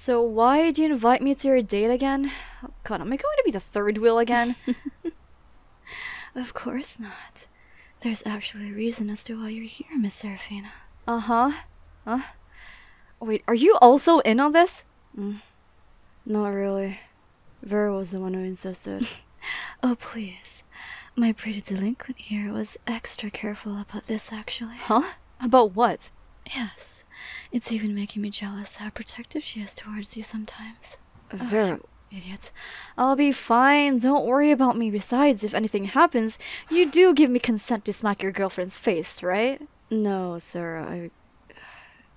So why do you invite me to your date again? Oh, God, am I going to be the third wheel again? Of course not. There's actually a reason as to why you're here, Miss Seraphina. uh huh. Huh? Wait, are you also in on this? Not really. Vera was the one who insisted. oh, please. My pretty delinquent here was extra careful about this, actually. Huh? About what? Yes. It's even making me jealous how protective she is towards you sometimes. Vera, idiot. I'll be fine. Don't worry about me. Besides, if anything happens, you do give me consent to smack your girlfriend's face, right? No, Sera, I.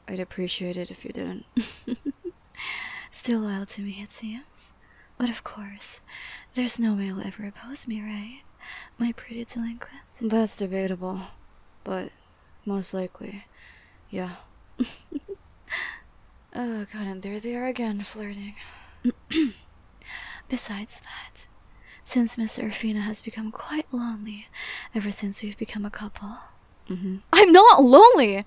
I'd appreciate it if you didn't. Still loyal to me, it seems. But of course, there's no way you'll ever oppose me, right? My pretty delinquent. That's debatable. But most likely, yeah. oh god, and there they are again, flirting. Besides that, since Miss Seraphina has become quite lonely ever since we've become a couple. I'm not lonely!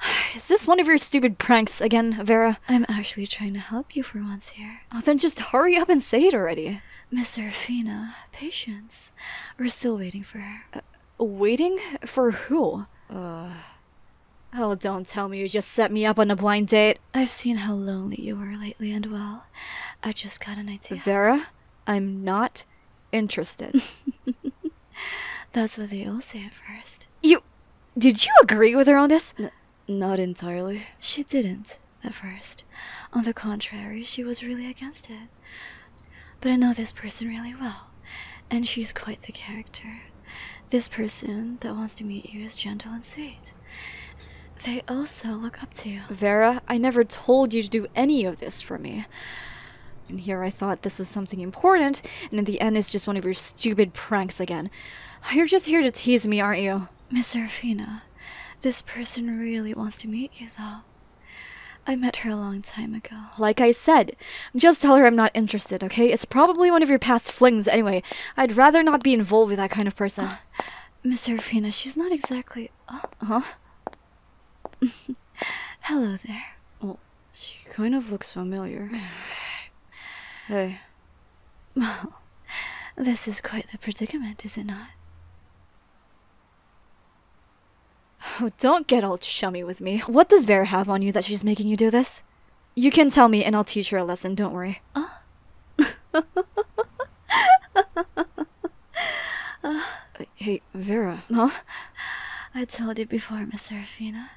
Is this one of your stupid pranks again, Vera? I'm actually trying to help you for once here. Oh, then just hurry up and say it already. Miss Seraphina, patience. We're still waiting for her. Waiting? For who? Uh, Oh, don't tell me you just set me up on a blind date. I've seen how lonely you were lately, and well, I just got an idea. Vera, I'm not interested. That's what they all say at first. you. Did you agree with her on this? Not entirely. She didn't, at first. On the contrary, she was really against it. But I know this person really well, and she's quite the character. This person that wants to meet you is gentle and sweet. They also look up to you. Vera, I never told you to do any of this for me. And here I thought this was something important, and in the end, it's just one of your stupid pranks again. You're just here to tease me, aren't you? Miss Seraphina, this person really wants to meet you, though. I met her a long time ago. Like I said, just tell her I'm not interested, okay? It's probably one of your past flings anyway. I'd rather not be involved with that kind of person. Uh, Miss Seraphina, she's not exactly. Oh, Huh? hello there. Well, she kind of looks familiar. hey, Well, this is quite the predicament, is it not? oh, don't get all chummy with me. What does Vera have on you that she's making you do this? You can tell me and I'll teach her a lesson, don't worry. Uh, hey, Vera. Huh? I told you before, Miss Seraphina.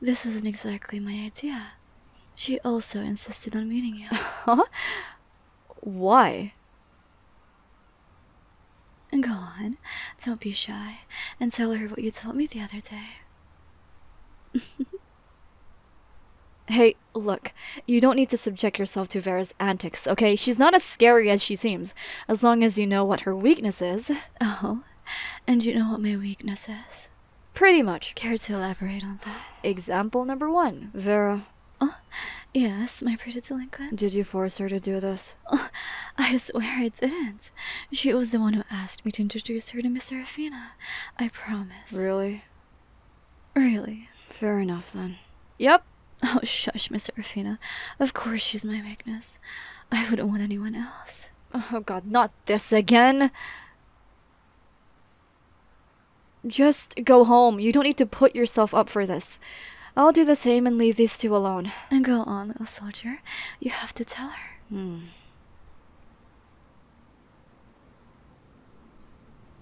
This wasn't exactly my idea. She also insisted on meeting you. Huh? Why? And go on, don't be shy, and tell her what you told me the other day. Hey, look, you don't need to subject yourself to Vera's antics, okay? She's not as scary as she seems, as long as you know what her weakness is. Oh, and you know what my weakness is? Pretty much. Care to elaborate on that? Example number one. Vera, Oh, Yes, my pretty delinquent. did you force her to do this? Oh, I swear I didn't. She was the one who asked me to introduce her to Miss Seraphina. I promise. Really? Really? Fair enough then. Yep. Oh, shush, Miss Seraphina. Of course she's my weakness. I wouldn't want anyone else. Oh god, not this again. Just go home. You don't need to put yourself up for this. I'll do the same and leave these two alone. And go on, little soldier. You have to tell her. Hmm.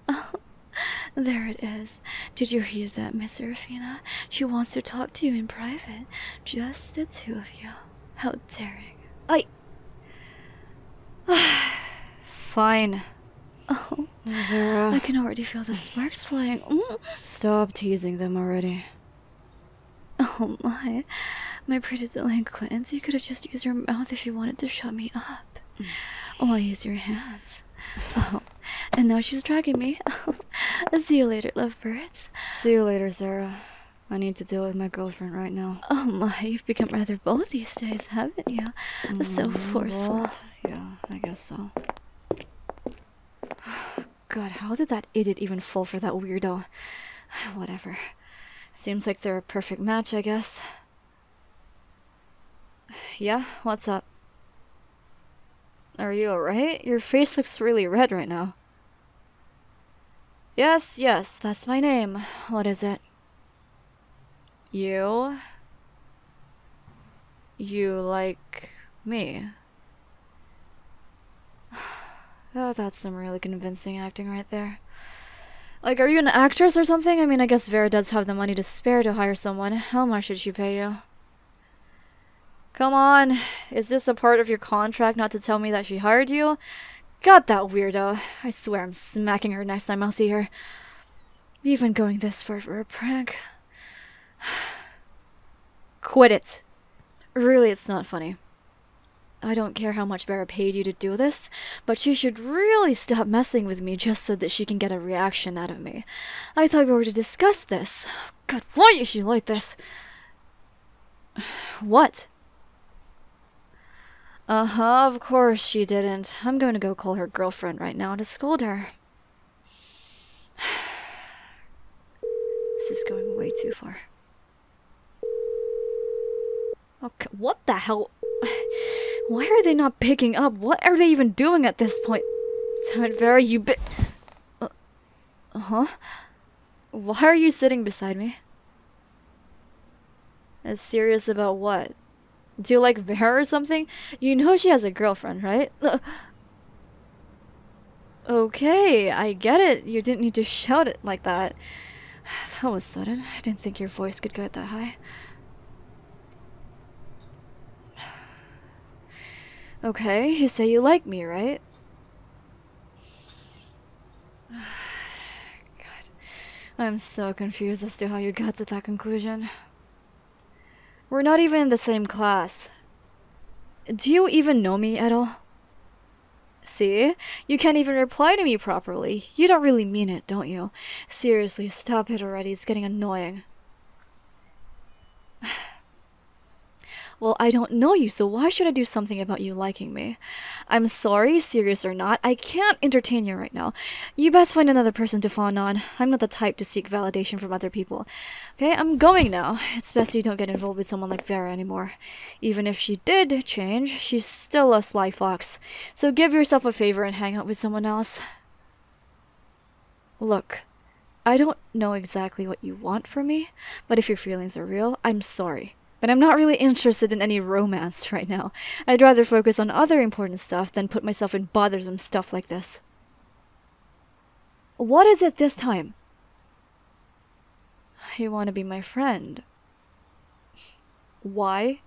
There it is. Did you hear that, Miss Seraphina? She wants to talk to you in private. Just the two of you. How daring. I. Fine. Oh, Vera, I can already feel the sparks flying. Mm. stop teasing them already. Oh my. My pretty delinquent. You could have just used your mouth if you wanted to shut me up. Oh, I use your hands. Oh, and now she's dragging me. See you later, lovebirds. See you later, Sera. I need to deal with my girlfriend right now. Oh my, you've become rather bold these days, haven't you? So Mm, forceful. well, yeah, I guess so. God, how did that idiot even fall for that weirdo? Whatever. Seems like they're a perfect match, I guess. Yeah, what's up? Are you alright? Your face looks really red right now. Yes, yes, that's my name. What is it? You? You like me? Oh, that's some really convincing acting right there. Like, are you an actress or something? I mean, I guess Vera does have the money to spare to hire someone. How much should she pay you? Come on, is this a part of your contract not to tell me that she hired you? God, that weirdo. I swear I'm smacking her next time I'll see her. Even going this far for a prank. Quit it. Really, it's not funny. I don't care how much Vera paid you to do this, but she should really stop messing with me just so that she can get a reaction out of me. I thought we were to discuss this. God, why is she like this? What? Uh huh, of course she didn't. I'm going to go call her girlfriend right now to scold her. this is going way too far. Okay, what the hell? Why are they not picking up? What are they even doing at this point? Damn it, Vera, you bit. Uh huh? Why are you sitting beside me? As serious about what? Do you like Vera or something? You know she has a girlfriend, right? okay, I get it. You didn't need to shout it like that. That was sudden. I didn't think your voice could go that high. Okay, you say you like me, right? God. I'm so confused as to how you got to that conclusion. We're not even in the same class. Do you even know me at all? See? You can't even reply to me properly. You don't really mean it, don't you? Seriously, stop it already. It's getting annoying. Well, I don't know you, so why should I do something about you liking me? I'm sorry, serious or not, I can't entertain you right now. You best find another person to fawn on. I'm not the type to seek validation from other people. Okay, I'm going now. It's best you don't get involved with someone like Vera anymore. Even if she did change, she's still a sly fox. So give yourself a favor and hang out with someone else. Look, I don't know exactly what you want from me, but if your feelings are real, I'm sorry. But I'm not really interested in any romance right now. I'd rather focus on other important stuff than put myself in bothersome stuff like this. What is it this time? You want to be my friend. Why?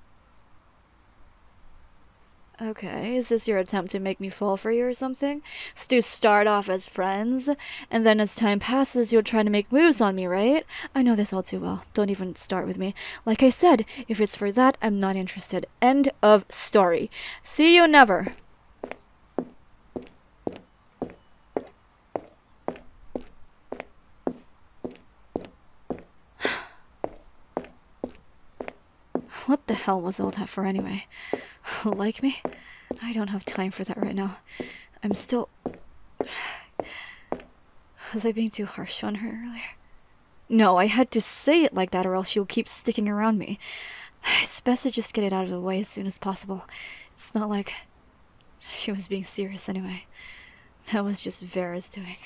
Okay, is this your attempt to make me fall for you or something? to start off as friends, and then as time passes, you'll try to make moves on me, right? I know this all too well. Don't even start with me. Like I said, if it's for that, I'm not interested. End of story. See you never. What the hell was all that for anyway? like me? I don't have time for that right now. I'm still. Was I being too harsh on her earlier? No, I had to say it like that or else she'll keep sticking around me. It's best to just get it out of the way as soon as possible. It's not like she was being serious anyway. That was just Vera's doing.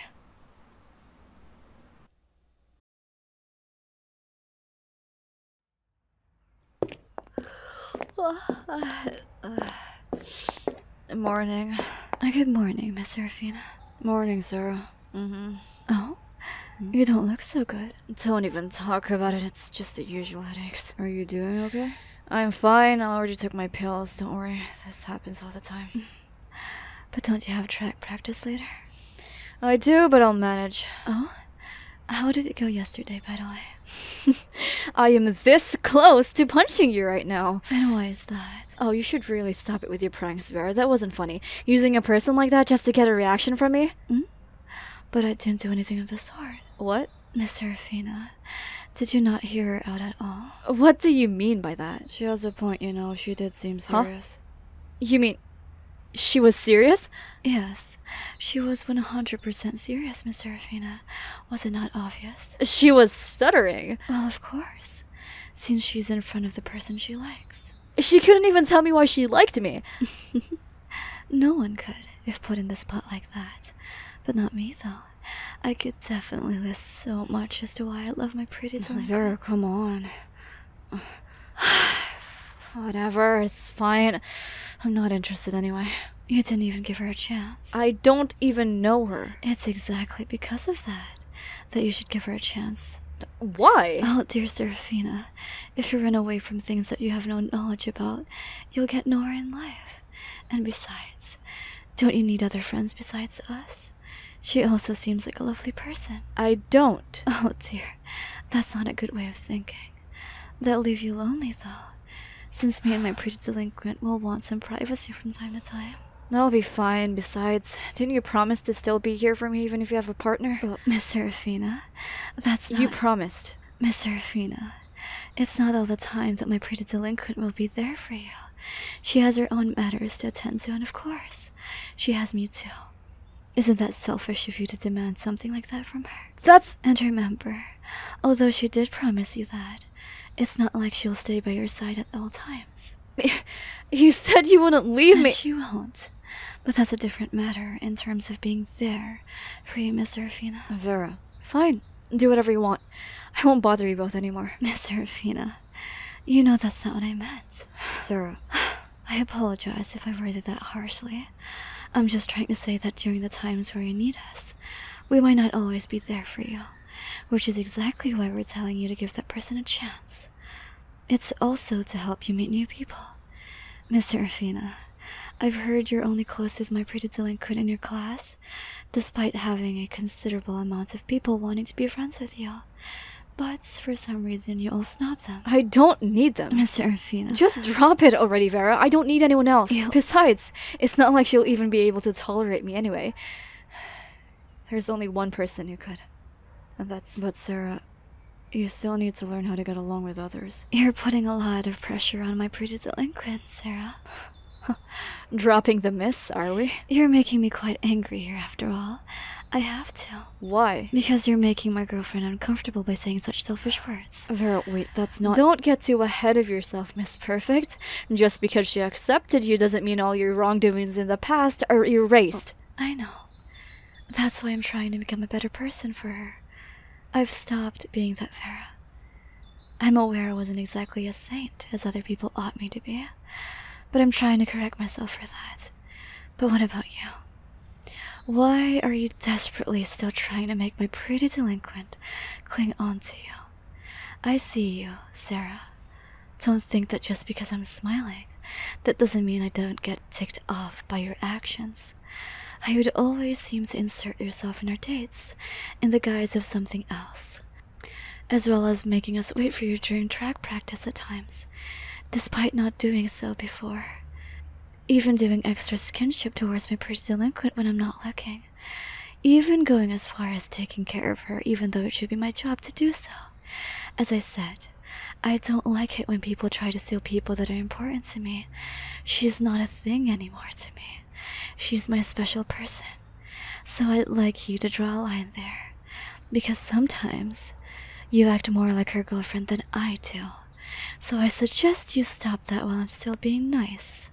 Morning. Good morning, Miss Seraphina. Morning, Sera. Mm-hmm. Oh? You don't look so good. Don't even talk about it. It's just the usual headaches. Are you doing okay? I'm fine. I already took my pills. Don't worry. This happens all the time. But don't you have track practice later? I do, but I'll manage. Oh? How did it go yesterday, by the way? I am this close to punching you right now. And why is that? Oh, you should really stop it with your pranks, Vera. That wasn't funny. Using a person like that just to get a reaction from me? Hmm? But I didn't do anything of the sort. What? Miss Seraphina, did you not hear her out at all? What do you mean by that? She has a point, you know. She did seem serious. Huh? You mean she was serious? Yes, she was 100% serious, Miss Seraphina. Was it not obvious? She was stuttering. Well, of course, since she's in front of the person she likes. She couldn't even tell me why she liked me. no one could if put in the spot like that. But not me, though. I could definitely list so much as to why I love my pretty delinquent. Vera, come on. Whatever, it's fine. I'm not interested anyway. You didn't even give her a chance. I don't even know her. It's exactly because of that that you should give her a chance. Why? Oh, dear Seraphina, if you run away from things that you have no knowledge about, you'll get nowhere in life. And besides, don't you need other friends besides us? She also seems like a lovely person. I don't. Oh dear, that's not a good way of thinking. That'll leave you lonely, though, since me and my pretty delinquent will want some privacy from time to time. That'll be fine. Besides, didn't you promise to still be here for me even if you have a partner? Well, Miss Seraphina, that's not... You promised. Miss Seraphina, it's not all the time that my pretty delinquent will be there for you. She has her own matters to attend to, and of course, she has me too. Isn't that selfish of you to demand something like that from her? That's. And remember, although she did promise you that, it's not like she'll stay by your side at all times. You said you wouldn't leave And me. she won't. But that's a different matter in terms of being there for you, Miss Seraphina. Vera, fine. Do whatever you want. I won't bother you both anymore. Miss Seraphina, you know that's not what I meant. Sera. I apologize if I worded that harshly. I'm just trying to say that during the times where you need us, we might not always be there for you, which is exactly why we're telling you to give that person a chance. It's also to help you meet new people. Mr. Seraphina, I've heard you're only close with my pretty delinquent in your class, despite having a considerable amount of people wanting to be friends with you. But for some reason, you all snob them. I don't need them. Mr. Seraphina. Just drop it already, Vera. I don't need anyone else. Ew. Besides, it's not like she'll even be able to tolerate me anyway. There's only one person who could. And that's. But Sera, you still need to learn how to get along with others. You're putting a lot of pressure on my pretty delinquent, Sera. Dropping the miss, are we? You're making me quite angry here, after all. I have to. Why? Because you're making my girlfriend uncomfortable by saying such selfish words. Vera, wait, that's not. Don't get too ahead of yourself, Miss Perfect. Just because she accepted you doesn't mean all your wrongdoings in the past are erased. Oh, I know. That's why I'm trying to become a better person for her. I've stopped being that Vera. I'm aware I wasn't exactly a saint as other people ought me to be, but I'm trying to correct myself for that. But what about you? Why are you desperately still trying to make my pretty delinquent cling on to you? I see you, Sera. Don't think that just because I'm smiling, that doesn't mean I don't get ticked off by your actions. I would always seem to insert yourself in our dates in the guise of something else, as well as making us wait for you during track practice at times, despite not doing so before. Even doing extra skinship towards my pretty delinquent when I'm not looking. Even going as far as taking care of her, even though it should be my job to do so. As I said, I don't like it when people try to steal people that are important to me. She's not a thing anymore to me. She's my special person. So I'd like you to draw a line there. Because sometimes you act more like her girlfriend than I do. So I suggest you stop that while I'm still being nice.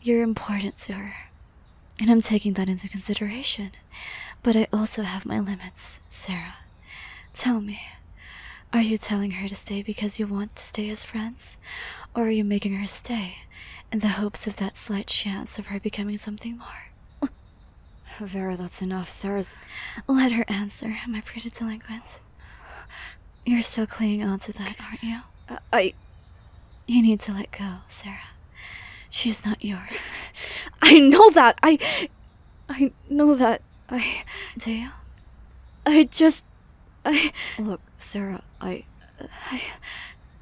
You're important to her. And I'm taking that into consideration. But I also have my limits, Sera. Tell me, are you telling her to stay because you want to stay as friends? Or are you making her stay in the hopes of that slight chance of her becoming something more? Vera, that's enough. Sera's. Let her answer, my pretty delinquent. You're still clinging on to that, aren't you? Uh, I. You need to let go, Sera. She's not yours. I know that. I. I know that. I. Do you? I just. I. Look, Sera, I. I.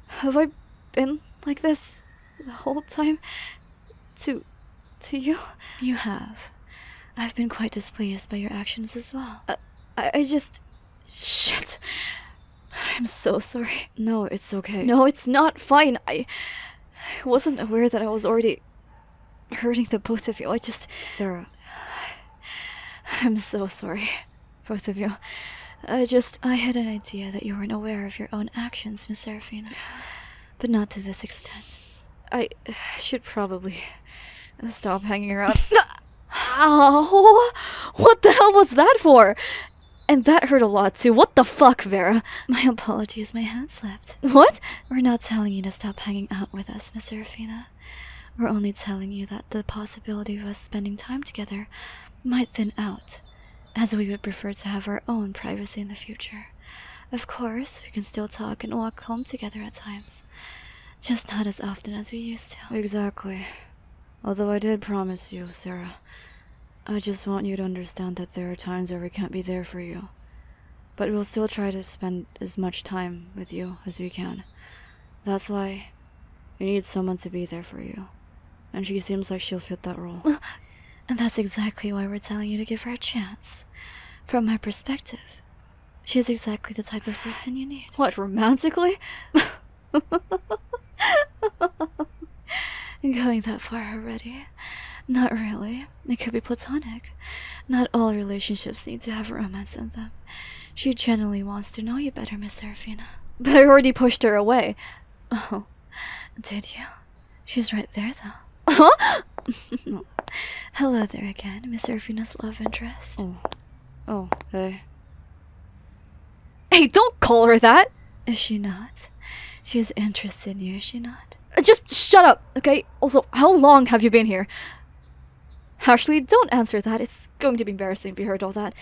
Have I been like this the whole time? To. to you? You have. I've been quite displeased by your actions as well. Uh, I, I just. Shit. I'm so sorry. No, it's okay. No, it's not fine. I. I wasn't aware that I was already hurting the both of you. I just. Sera, I'm so sorry. Both of you. I just. I had an idea that you weren't aware of your own actions, Miss Seraphina. But not to this extent. I should probably stop hanging around. Ow! What the hell was that for? And that hurt a lot too. What the fuck, Vera? My apologies, my hand slipped. What? We're not telling you to stop hanging out with us, Miss Seraphina. We're only telling you that the possibility of us spending time together might thin out, as we would prefer to have our own privacy in the future. Of course, we can still talk and walk home together at times, just not as often as we used to. Exactly. Although I did promise you, Sera. I just want you to understand that there are times where we can't be there for you. But we'll still try to spend as much time with you as we can. That's why you need someone to be there for you. And she seems like she'll fit that role. Well, and that's exactly why we're telling you to give her a chance. From my perspective, she is exactly the type of person you need. What, romantically? Going that far already? Not really. It could be platonic. Not all relationships need to have romance in them. She genuinely wants to know you better, Miss Seraphina. But I already pushed her away. Oh, did you? She's right there, though. Huh? Hello there again, Miss Seraphina's love interest. Oh. Oh, hey. Hey, don't call her that! Is she not? She is interested in you, is she not? Uh, Just shut up, okay? Also, how long have you been here? Ashley, don't answer that. It's going to be embarrassing if you heard all that.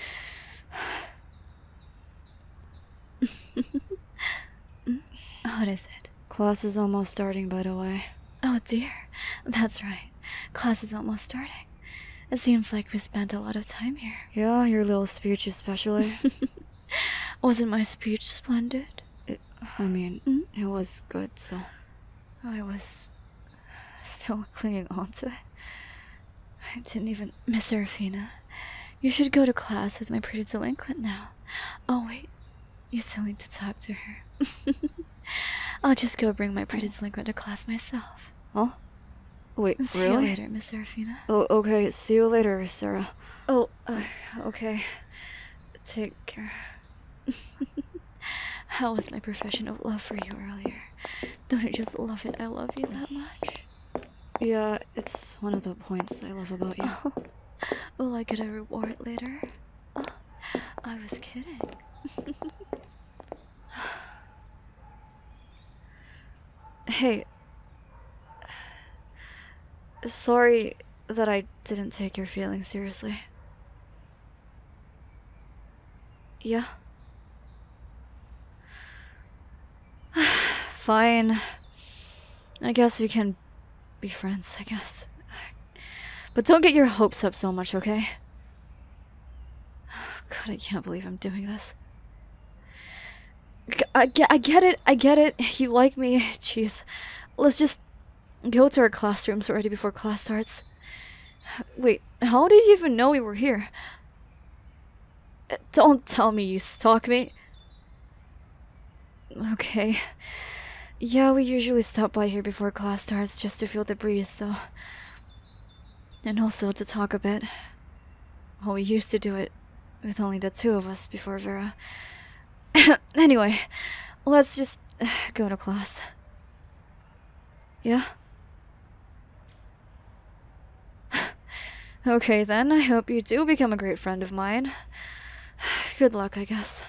What is it? Class is almost starting, by the way. Oh dear, that's right. Class is almost starting. It seems like we spent a lot of time here. Yeah, your little speech especially. Wasn't my speech splendid? I mean, Mm? it was good, so. I was still clinging on to it. I didn't even. Miss Seraphina, you should go to class with my pretty delinquent now. Oh wait, you still need to talk to her. I'll just go bring my pretty delinquent to class myself. Huh? Wait, See you later, Miss Seraphina. Oh, okay. See you later, Sera. Oh, uh, okay. Take care. How was my profession of love for you earlier? Don't you just love it? I love you that much. Yeah, it's one of the points I love about you. Oh, will I get a reward later? Oh, I was kidding. Hey. Sorry that I didn't take your feelings seriously. Yeah? Fine. I guess we can be friends, I guess. But don't get your hopes up so much, okay? Oh, God, I can't believe I'm doing this. I get, I get it, I get it. You like me. Jeez. Let's just go to our classrooms already before class starts. Wait, how did you even know we were here? Don't tell me you stalk me. Okay. Yeah, we usually stop by here before class starts just to feel the breeze, so. And also to talk a bit. Well, we used to do it with only the two of us before Vera. anyway, let's just go to class. Yeah? okay then, I hope you do become a great friend of mine. Good luck, I guess.